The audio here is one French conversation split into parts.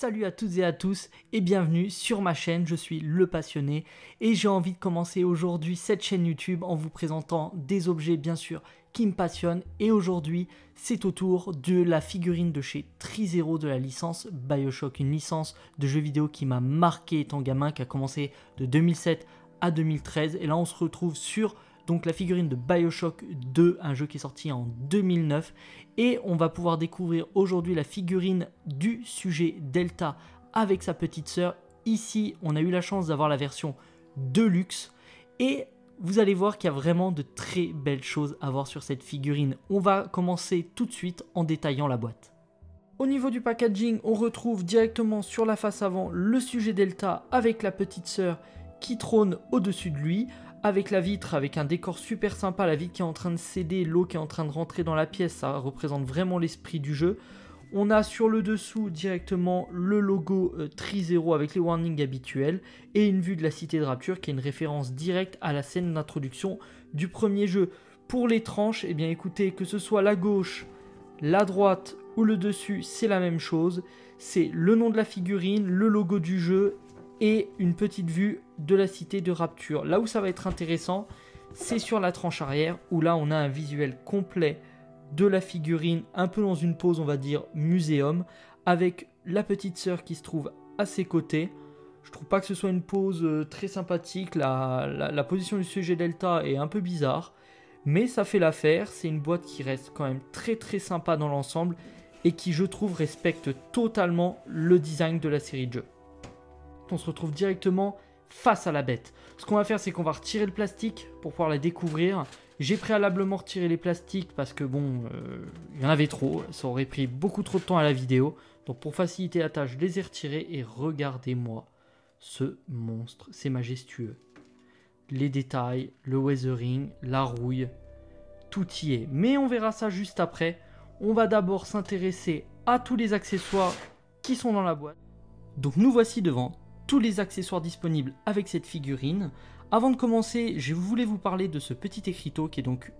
Salut à toutes et à tous et bienvenue sur ma chaîne, je suis le passionné et j'ai envie de commencer aujourd'hui cette chaîne YouTube en vous présentant des objets bien sûr qui me passionnent et aujourd'hui c'est au tour de la figurine de chez Trizero de la licence Bioshock, une licence de jeux vidéo qui m'a marqué étant gamin, qui a commencé de 2007 à 2013 et là on se retrouve sur donc la figurine de Bioshock 2, un jeu qui est sorti en 2009. Et on va pouvoir découvrir aujourd'hui la figurine du sujet Delta avec sa petite sœur. Ici, on a eu la chance d'avoir la version Deluxe. Et vous allez voir qu'il y a vraiment de très belles choses à voir sur cette figurine. On va commencer tout de suite en détaillant la boîte. Au niveau du packaging, on retrouve directement sur la face avant le sujet Delta avec la petite sœur qui trône au-dessus de lui avec la vitre, avec un décor super sympa, la vitre qui est en train de céder, l'eau qui est en train de rentrer dans la pièce, ça représente vraiment l'esprit du jeu. On a sur le dessous directement le logo euh, Tri-Zero avec les warnings habituels et une vue de la cité de Rapture qui est une référence directe à la scène d'introduction du premier jeu. Pour les tranches, eh bien écoutez, que ce soit la gauche, la droite ou le dessus, c'est la même chose. C'est le nom de la figurine, le logo du jeu et une petite vue de la cité de Rapture. Là où ça va être intéressant, c'est sur la tranche arrière où là on a un visuel complet de la figurine, un peu dans une pose on va dire muséum, avec la petite sœur qui se trouve à ses côtés. Je trouve pas que ce soit une pose euh, très sympathique, la, la position du sujet Delta est un peu bizarre, mais ça fait l'affaire, c'est une boîte qui reste quand même très très sympa dans l'ensemble et qui je trouve respecte totalement le design de la série de jeux on se retrouve directement face à la bête. Ce qu'on va faire, c'est qu'on va retirer le plastique pour pouvoir la découvrir. J'ai préalablement retiré les plastiques parce que bon, euh, il y en avait trop, ça aurait pris beaucoup trop de temps à la vidéo. Donc pour faciliter la tâche, je les ai retirés et regardez-moi ce monstre, c'est majestueux. Les détails, le weathering, la rouille, tout y est. Mais on verra ça juste après. On va d'abord s'intéresser à tous les accessoires qui sont dans la boîte. Donc nous voici devant tous les accessoires disponibles avec cette figurine. Avant de commencer, je voulais vous parler de ce petit écriteau qui est donc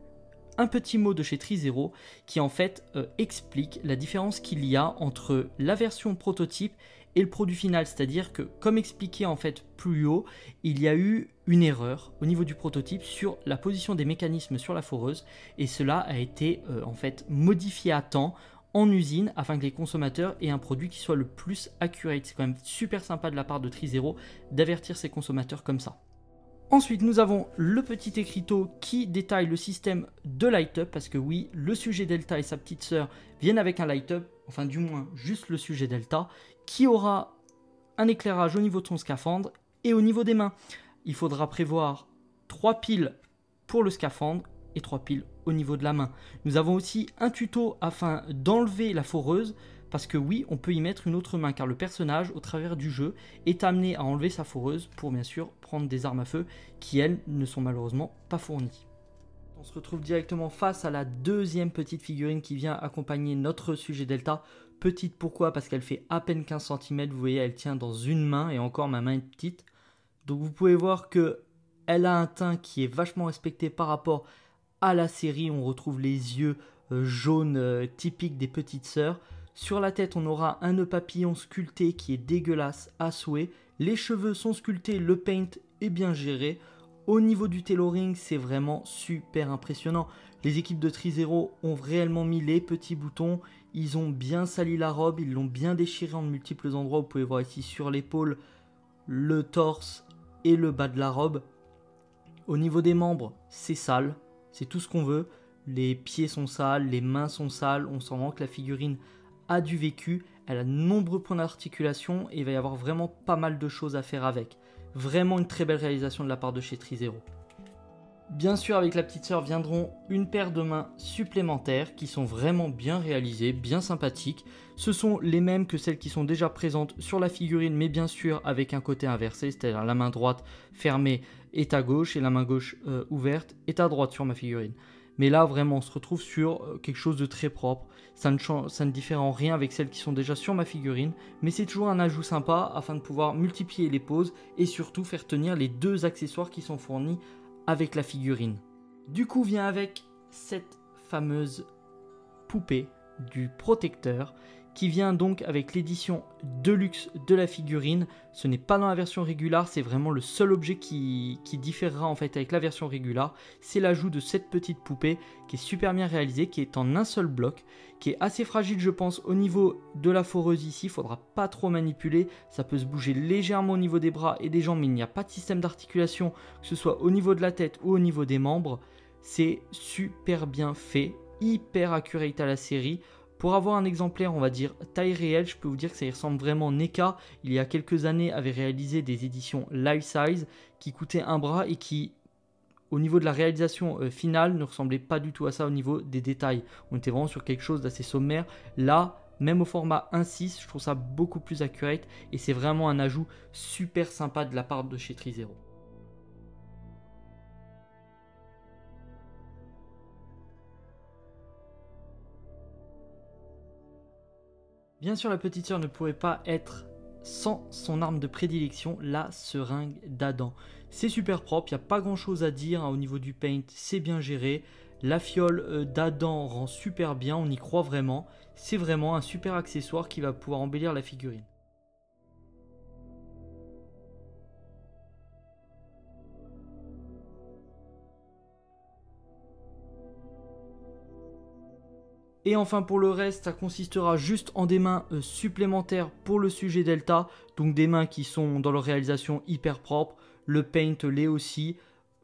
un petit mot de chez Trizero qui en fait euh, explique la différence qu'il y a entre la version prototype et le produit final, c'est-à-dire que comme expliqué en fait plus haut, il y a eu une erreur au niveau du prototype sur la position des mécanismes sur la foreuse et cela a été euh, en fait modifié à temps en usine afin que les consommateurs aient un produit qui soit le plus accurate. C'est quand même super sympa de la part de Trizero d'avertir ses consommateurs comme ça. Ensuite, nous avons le petit écriteau qui détaille le système de light-up, parce que oui, le sujet Delta et sa petite sœur viennent avec un light-up, enfin du moins juste le sujet Delta, qui aura un éclairage au niveau de son scaphandre et au niveau des mains. Il faudra prévoir trois piles pour le scaphandre et trois piles au niveau de la main. Nous avons aussi un tuto afin d'enlever la foreuse parce que oui, on peut y mettre une autre main car le personnage au travers du jeu est amené à enlever sa foreuse pour bien sûr prendre des armes à feu qui elles ne sont malheureusement pas fournies. On se retrouve directement face à la deuxième petite figurine qui vient accompagner notre sujet Delta. Petite pourquoi? Parce qu'elle fait à peine 15 cm, vous voyez elle tient dans une main et encore ma main est petite. Donc vous pouvez voir que elle a un teint qui est vachement respecté par rapport à la série, on retrouve les yeux euh, jaunes euh, typiques des petites sœurs. Sur la tête, on aura un nœud papillon sculpté qui est dégueulasse à souhait. Les cheveux sont sculptés, le paint est bien géré. Au niveau du tailoring, c'est vraiment super impressionnant. Les équipes de Trizero ont réellement mis les petits boutons. Ils ont bien sali la robe, ils l'ont bien déchiré en multiples endroits. Vous pouvez voir ici sur l'épaule, le torse et le bas de la robe. Au niveau des membres, c'est sale. C'est tout ce qu'on veut. Les pieds sont sales, les mains sont sales. On sent vraiment que la figurine a du vécu. Elle a de nombreux points d'articulation et il va y avoir vraiment pas mal de choses à faire avec. Vraiment une très belle réalisation de la part de chez Trizero. Bien sûr, avec la petite sœur viendront une paire de mains supplémentaires qui sont vraiment bien réalisées, bien sympathiques. Ce sont les mêmes que celles qui sont déjà présentes sur la figurine, mais bien sûr avec un côté inversé, c'est-à-dire la main droite fermée est à gauche et la main gauche euh, ouverte est à droite sur ma figurine. Mais là, vraiment, on se retrouve sur euh, quelque chose de très propre. Ça ne, ça ne diffère en rien avec celles qui sont déjà sur ma figurine, mais c'est toujours un ajout sympa afin de pouvoir multiplier les poses et surtout faire tenir les deux accessoires qui sont fournis avec la figurine. Du coup vient avec cette fameuse poupée du protecteur qui vient donc avec l'édition Deluxe de la figurine. Ce n'est pas dans la version régulière, c'est vraiment le seul objet qui, différera en fait avec la version régulière. C'est l'ajout de cette petite poupée qui est super bien réalisée, qui est en un seul bloc, qui est assez fragile je pense au niveau de la foreuse ici, il faudra pas trop manipuler, ça peut se bouger légèrement au niveau des bras et des jambes mais il n'y a pas de système d'articulation, que ce soit au niveau de la tête ou au niveau des membres. C'est super bien fait, hyper accurate à la série. Pour avoir un exemplaire, on va dire taille réelle, je peux vous dire que ça y ressemble vraiment. NECA, il y a quelques années, avait réalisé des éditions life size qui coûtaient un bras et qui, au niveau de la réalisation euh, finale, ne ressemblaient pas du tout à ça au niveau des détails. On était vraiment sur quelque chose d'assez sommaire. Là, même au format 1.6, je trouve ça beaucoup plus accurate et c'est vraiment un ajout super sympa de la part de chez Trizero. Bien sûr, la petite sœur ne pourrait pas être sans son arme de prédilection, la seringue d'Adam. C'est super propre, il n'y a pas grand chose à dire hein, au niveau du paint, c'est bien géré. La fiole euh, d'Adam rend super bien, on y croit vraiment. C'est vraiment un super accessoire qui va pouvoir embellir la figurine. Et enfin pour le reste, ça consistera juste en des mains euh, supplémentaires pour le sujet Delta. Donc des mains qui sont dans leur réalisation hyper propres. Le paint l'est aussi.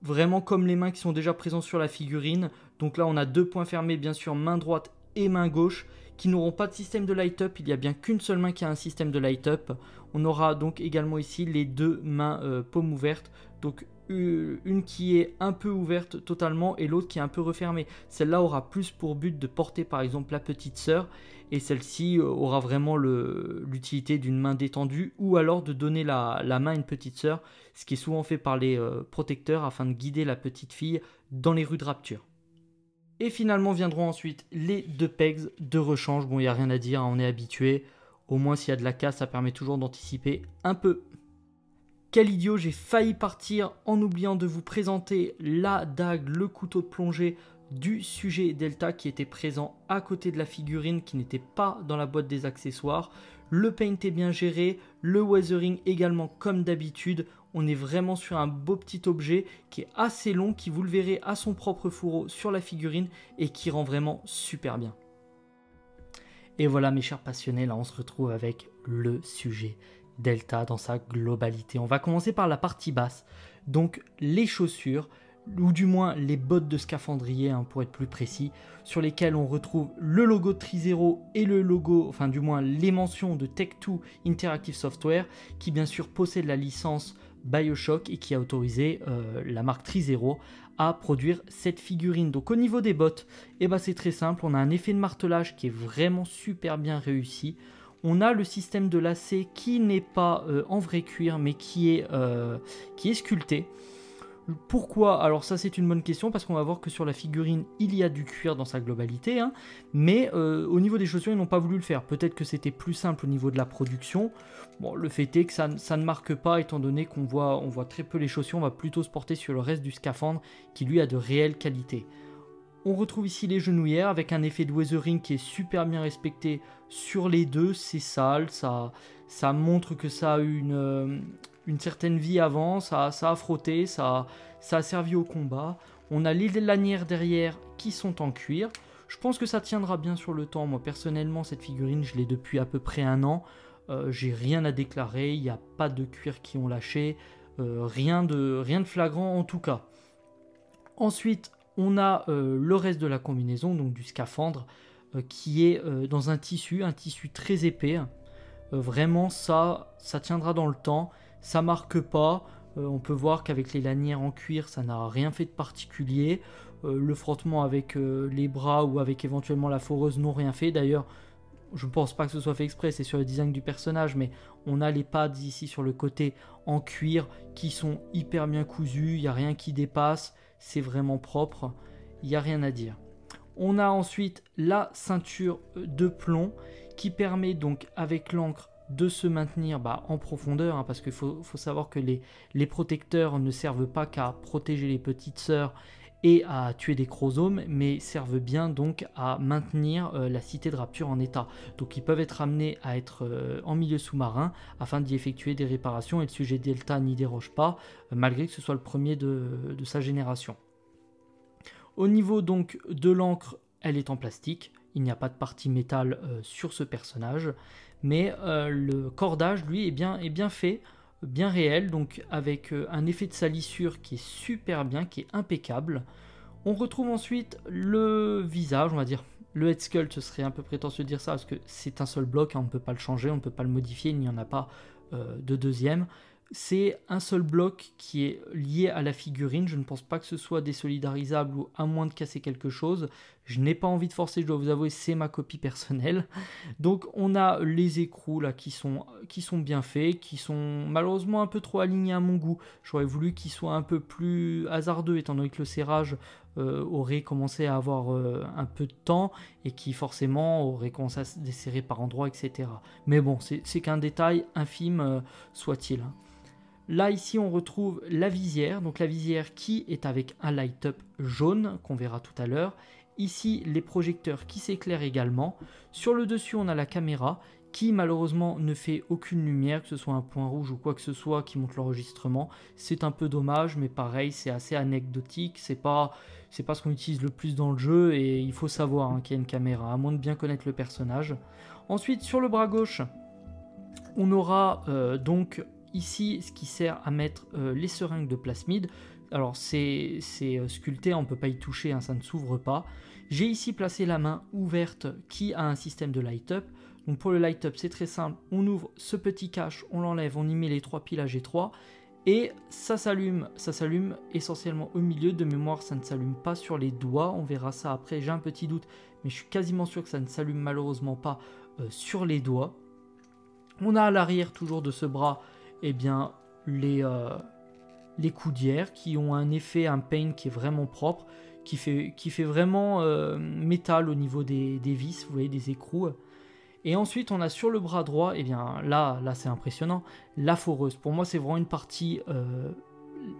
Vraiment comme les mains qui sont déjà présentes sur la figurine. Donc là on a deux points fermés bien sûr, main droite et main gauche qui n'auront pas de système de light-up. Il n'y a bien qu'une seule main qui a un système de light-up. On aura donc également ici les deux mains euh, paumes ouvertes. Donc une qui est un peu ouverte totalement et l'autre qui est un peu refermée. Celle-là aura plus pour but de porter par exemple la petite sœur et celle-ci euh, aura vraiment l'utilité d'une main détendue ou alors de donner la, main à une petite sœur, ce qui est souvent fait par les euh, protecteurs afin de guider la petite fille dans les rues de rapture. Et finalement viendront ensuite les deux pegs de rechange. Bon, il n'y a rien à dire, hein, on est habitué. Au moins s'il y a de la casse, ça permet toujours d'anticiper un peu. Quel idiot, j'ai failli partir en oubliant de vous présenter la dague, le couteau de plongée du sujet Delta qui était présent à côté de la figurine qui n'était pas dans la boîte des accessoires. Le paint est bien géré, le weathering également comme d'habitude. On est vraiment sur un beau petit objet qui est assez long, qui vous le verrez à son propre fourreau sur la figurine et qui rend vraiment super bien. Et voilà mes chers passionnés, là on se retrouve avec le sujet Delta dans sa globalité. On va commencer par la partie basse, donc les chaussures, ou du moins les bottes de scaphandrier hein, pour être plus précis, sur lesquelles on retrouve le logo Trizero et le logo, enfin du moins les mentions de Tech2 Interactive Software, qui bien sûr possède la licence Bioshock et qui a autorisé euh, la marque Trizero à produire cette figurine. Donc au niveau des bottes, eh ben, c'est très simple, on a un effet de martelage qui est vraiment super bien réussi. On a le système de lacet qui n'est pas euh, en vrai cuir mais qui est, euh, sculpté. Pourquoi? Alors ça c'est une bonne question parce qu'on va voir que sur la figurine il y a du cuir dans sa globalité, hein. mais euh, au niveau des chaussures ils n'ont pas voulu le faire. Peut-être que c'était plus simple au niveau de la production. Bon, le fait est que ça, ne marque pas étant donné qu'on voit, voit très peu les chaussures, on va plutôt se porter sur le reste du scaphandre qui lui a de réelles qualités. On retrouve ici les genouillères avec un effet de weathering qui est super bien respecté sur les deux. C'est sale, ça, ça montre que ça a une, euh, une certaine vie avant, ça, ça a frotté, ça, ça a servi au combat. On a les lanières derrière qui sont en cuir. Je pense que ça tiendra bien sur le temps. Moi personnellement, cette figurine, je l'ai depuis à peu près un an. Euh, j'ai rien à déclarer, il n'y a pas de cuir qui ont lâché, euh, rien, de, rien de flagrant en tout cas. Ensuite, on a euh, le reste de la combinaison, donc du scaphandre, euh, qui est euh, dans un tissu, un tissu très épais. vraiment, ça, ça tiendra dans le temps. Ça marque pas. on peut voir qu'avec les lanières en cuir, ça n'a rien fait de particulier. le frottement avec les bras ou avec éventuellement la foreuse n'ont rien fait. D'ailleurs, je ne pense pas que ce soit fait exprès, c'est sur le design du personnage, mais on a les pads ici sur le côté en cuir qui sont hyper bien cousus, il n'y a rien qui dépasse c'est vraiment propre, il n'y a rien à dire. On a ensuite la ceinture de plomb qui permet donc avec l'encre de se maintenir bah, en profondeur, hein, parce qu'il faut, savoir que les, les, protecteurs ne servent pas qu'à protéger les petites sœurs et à tuer des chromosomes, mais servent bien donc à maintenir euh, la cité de Rapture en état. Donc ils peuvent être amenés à être euh, en milieu sous-marin afin d'y effectuer des réparations et le sujet Delta n'y déroge pas, euh, malgré que ce soit le premier de, sa génération. Au niveau donc de l'encre, elle est en plastique, il n'y a pas de partie métal sur ce personnage, mais le cordage lui est bien, est bien fait bien réel, donc avec euh, un effet de salissure qui est super bien, qui est impeccable. On retrouve ensuite le visage, on va dire le head sculpt, ce serait un peu prétentieux de dire ça parce que c'est un seul bloc, hein, on ne peut pas le changer, on ne peut pas le modifier, il n'y en a pas euh, de deuxième c'est un seul bloc qui est lié à la figurine. Je ne pense pas que ce soit désolidarisable ou à moins de casser quelque chose. Je n'ai pas envie de forcer, je dois vous avouer, c'est ma copie personnelle. Donc on a les écrous là qui sont, bien faits, qui sont malheureusement un peu trop alignés à mon goût. J'aurais voulu qu'ils soient un peu plus hasardeux étant donné que le serrage euh, aurait commencé à avoir euh, un peu de temps et qui forcément aurait commencé à se desserrer par endroits, etc. Mais bon, c'est qu'un détail infime euh, soit-il. Là, ici, on retrouve la visière. Donc la visière qui est avec un light-up jaune, qu'on verra tout à l'heure. Ici, les projecteurs qui s'éclairent également. Sur le dessus, on a la caméra qui malheureusement ne fait aucune lumière, que ce soit un point rouge ou quoi que ce soit qui montre l'enregistrement. C'est un peu dommage, mais pareil, c'est assez anecdotique. C'est pas, pas ce qu'on utilise le plus dans le jeu et il faut savoir hein, qu'il y a une caméra, à moins de bien connaître le personnage. Ensuite, sur le bras gauche, on aura euh, donc Ici, ce qui sert à mettre euh, les seringues de plasmide. Alors c'est euh, sculpté, on ne peut pas y toucher, hein, ça ne s'ouvre pas. J'ai ici placé la main ouverte qui a un système de light-up. Donc pour le light-up, c'est très simple. On ouvre ce petit cache, on l'enlève, on y met les trois piles à G3 et ça s'allume. Ça s'allume essentiellement au milieu. De mémoire, ça ne s'allume pas sur les doigts. On verra ça après. J'ai un petit doute, mais je suis quasiment sûr que ça ne s'allume malheureusement pas euh, sur les doigts. On a à l'arrière toujours de ce bras eh bien, les, euh, les coudières qui ont un effet, un paint qui est vraiment propre, qui fait, qui fait vraiment euh, métal au niveau des, vis, vous voyez, des écrous. Et ensuite, on a sur le bras droit, et eh bien là, là c'est impressionnant, la foreuse. Pour moi, c'est vraiment une partie, euh,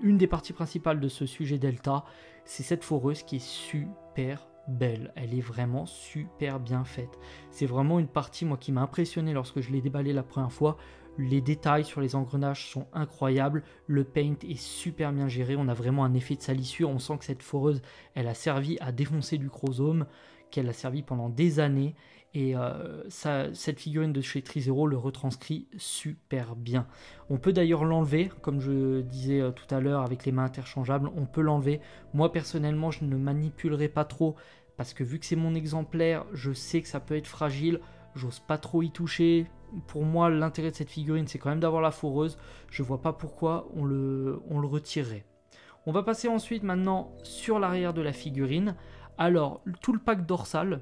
une des parties principales de ce sujet Delta. C'est cette foreuse qui est super belle. Elle est vraiment super bien faite. C'est vraiment une partie, moi, qui m'a impressionné lorsque je l'ai déballé la première fois. Les détails sur les engrenages sont incroyables. Le paint est super bien géré. On a vraiment un effet de salissure. On sent que cette foreuse, elle a servi à défoncer du chromosome, qu'elle a servi pendant des années. Et euh, cette figurine de chez Trizero le retranscrit super bien. On peut d'ailleurs l'enlever, comme je disais euh, tout à l'heure avec les mains interchangeables, on peut l'enlever. Moi personnellement, je ne manipulerai pas trop parce que vu que c'est mon exemplaire, je sais que ça peut être fragile. J'ose pas trop y toucher pour moi, l'intérêt de cette figurine, c'est quand même d'avoir la foreuse. Je vois pas pourquoi on le, on le retirerait. On va passer ensuite maintenant sur l'arrière de la figurine. Alors, tout le pack dorsal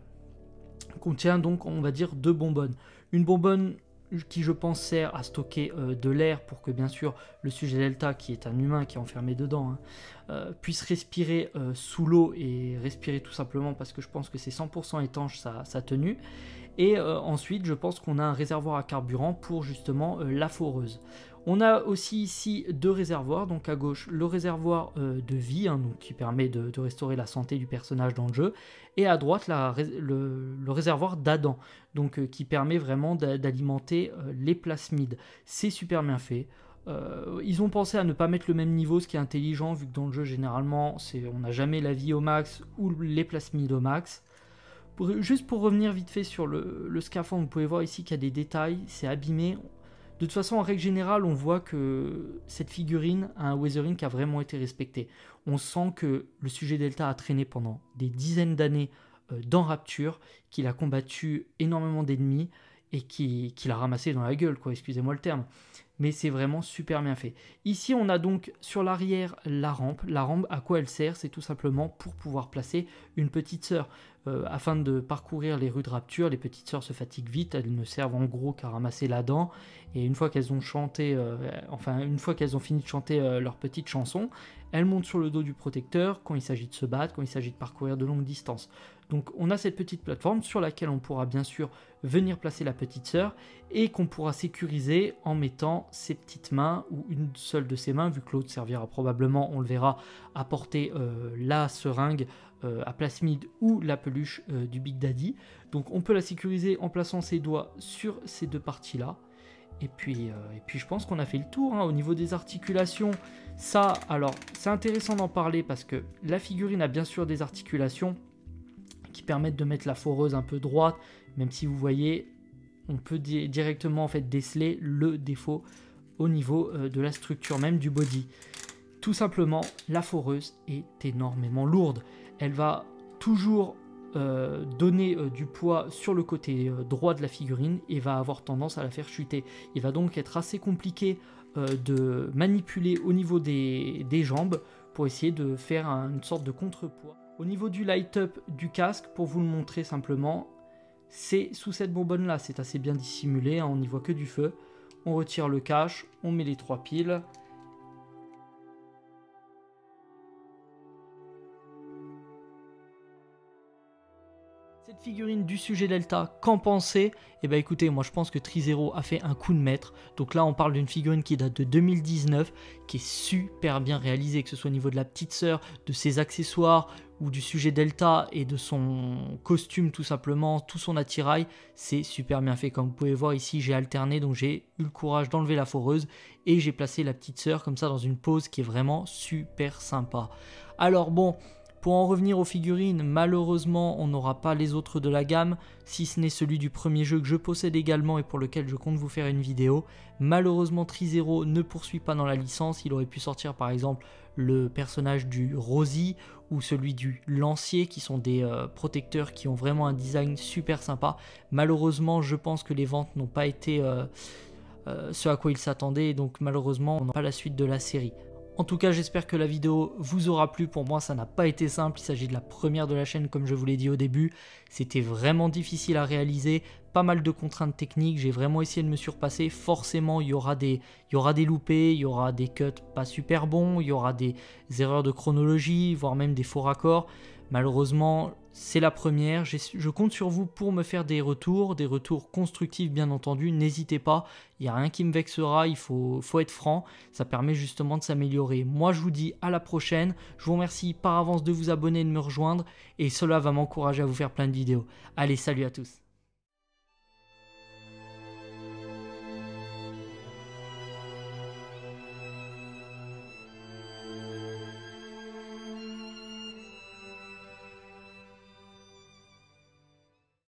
contient donc, on va dire, deux bonbonnes. Une bonbonne qui je pense sert à stocker euh, de l'air pour que bien sûr le sujet Delta, qui est un humain qui est enfermé dedans, hein, euh, puisse respirer euh, sous l'eau et respirer tout simplement parce que je pense que c'est 100% étanche sa, tenue. Et ensuite, je pense qu'on a un réservoir à carburant pour justement la foreuse. On a aussi ici deux réservoirs, donc à gauche le réservoir de vie, hein, qui permet de, restaurer la santé du personnage dans le jeu, et à droite le, réservoir d'Adam, donc qui permet vraiment d'alimenter les plasmides. C'est super bien fait. ils ont pensé à ne pas mettre le même niveau, ce qui est intelligent, vu que dans le jeu généralement on n'a jamais la vie au max ou les plasmides au max juste pour revenir vite fait sur le, scaphandre, vous pouvez voir ici qu'il y a des détails, c'est abîmé. De toute façon, en règle générale, on voit que cette figurine a un weathering qui a vraiment été respecté. On sent que le sujet Delta a traîné pendant des dizaines d'années euh, dans Rapture, qu'il a combattu énormément d'ennemis et qu'il a ramassé dans la gueule, quoi, excusez-moi le terme mais c'est vraiment super bien fait. Ici, on a donc sur l'arrière la rampe. La rampe, à quoi elle sert? C'est tout simplement pour pouvoir placer une petite sœur. euh, afin de parcourir les rues de Rapture, les petites sœurs se fatiguent vite, elles ne servent en gros qu'à ramasser la dent, et une fois qu'elles ont chanté, euh, enfin une fois qu'elles ont fini de chanter euh, leur petite chanson, elles montent sur le dos du protecteur quand il s'agit de se battre, quand il s'agit de parcourir de longues distances. Donc on a cette petite plateforme sur laquelle on pourra bien sûr venir placer la petite sœur et qu'on pourra sécuriser en mettant ses petites mains ou une seule de ses mains, vu que l'autre servira probablement, on le verra, à porter la seringue euh, à plasmide ou la peluche euh, du Big Daddy. Donc on peut la sécuriser en plaçant ses doigts sur ces deux parties-là. Et puis, euh, et puis je pense qu'on a fait le tour hein. au niveau des articulations. Ça, alors c'est intéressant d'en parler parce que la figurine a bien sûr des articulations qui permettent de mettre la foreuse un peu droite, même si vous voyez, on peut directement en fait déceler le défaut au niveau de la structure même du body. Tout simplement, la foreuse est énormément lourde elle va toujours euh, donner euh, du poids sur le côté euh, droit de la figurine et va avoir tendance à la faire chuter. Il va donc être assez compliqué de manipuler au niveau des, jambes pour essayer de faire une sorte de contrepoids. Au niveau du light-up du casque, pour vous le montrer simplement, c'est sous cette bonbonne là, c'est assez bien dissimulé, hein, on n'y voit que du feu. On retire le cache, on met les trois piles, Figurine du sujet Delta, qu'en pensez Eh bien écoutez, moi je pense que Trizero a fait un coup de maître. Donc là on parle d'une figurine qui date de 2019, qui est super bien réalisée, que ce soit au niveau de la petite sœur, de ses accessoires ou du sujet Delta et de son costume tout simplement, tout son attirail, c'est super bien fait. Comme vous pouvez voir ici, j'ai alterné, donc j'ai eu le courage d'enlever la foreuse et j'ai placé la petite sœur comme ça dans une pose qui est vraiment super sympa. Alors bon, pour en revenir aux figurines, malheureusement on n'aura pas les autres de la gamme, si ce n'est celui du premier jeu que je possède également et pour lequel je compte vous faire une vidéo. Malheureusement Trizero ne poursuit pas dans la licence, il aurait pu sortir par exemple le personnage du Rosie ou celui du Lancier qui sont des euh, protecteurs qui ont vraiment un design super sympa. Malheureusement je pense que les ventes n'ont pas été... Euh, euh, ce à quoi ils s'attendaient, donc malheureusement on n'a pas la suite de la série. En tout cas, j'espère que la vidéo vous aura plu. Pour moi, ça n'a pas été simple. Il s'agit de la première de la chaîne, comme je vous l'ai dit au début. C'était vraiment difficile à réaliser. Pas mal de contraintes techniques. J'ai vraiment essayé de me surpasser. Forcément, il y aura des, loupés, il y aura des cuts pas super bons, il y aura des erreurs de chronologie, voire même des faux raccords. Malheureusement, c'est la première. Je compte sur vous pour me faire des retours, des retours constructifs bien entendu. N'hésitez pas, il n'y a rien qui me vexera, il faut, être franc. Ça permet justement de s'améliorer. Moi, je vous dis à la prochaine. Je vous remercie par avance de vous abonner, de me rejoindre. Et cela va m'encourager à vous faire plein de vidéos. Allez, salut à tous.